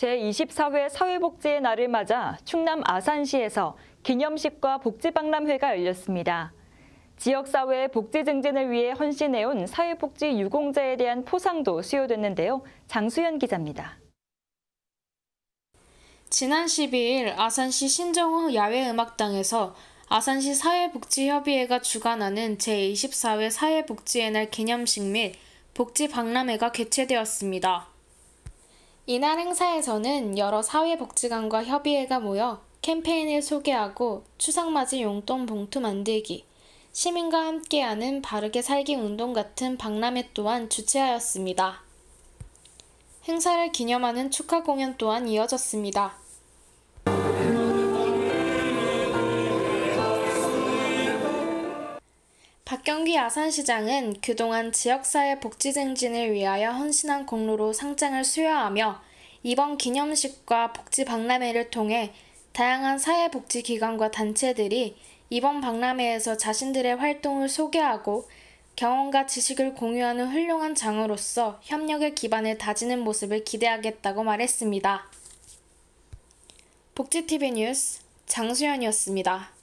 제24회 사회복지의 날을 맞아 충남 아산시에서 기념식과 복지박람회가 열렸습니다. 지역사회의 복지 증진을 위해 헌신해온 사회복지 유공자에 대한 포상도 수여됐는데요. 장수현 기자입니다. 지난 12일 아산시 신정호 야외음악당에서 아산시 사회복지협의회가 주관하는 제24회 사회복지의 날 기념식 및 복지 박람회가 개최되었습니다. 이날 행사에서는 여러 사회복지관과 협의회가 모여 캠페인을 소개하고 추석맞이 용돈 봉투 만들기, 시민과 함께하는 바르게 살기 운동 같은 박람회 또한 주최하였습니다. 행사를 기념하는 축하 공연 또한 이어졌습니다. 박경기 아산시장은 그동안 지역사회 복지 증진을 위하여 헌신한 공로로 상장을 수여하며 이번 기념식과 복지 박람회를 통해 다양한 사회복지기관과 단체들이 이번 박람회에서 자신들의 활동을 소개하고 경험과 지식을 공유하는 훌륭한 장으로서 협력의 기반을 다지는 모습을 기대하겠다고 말했습니다. 복지TV 뉴스 장수연이었습니다.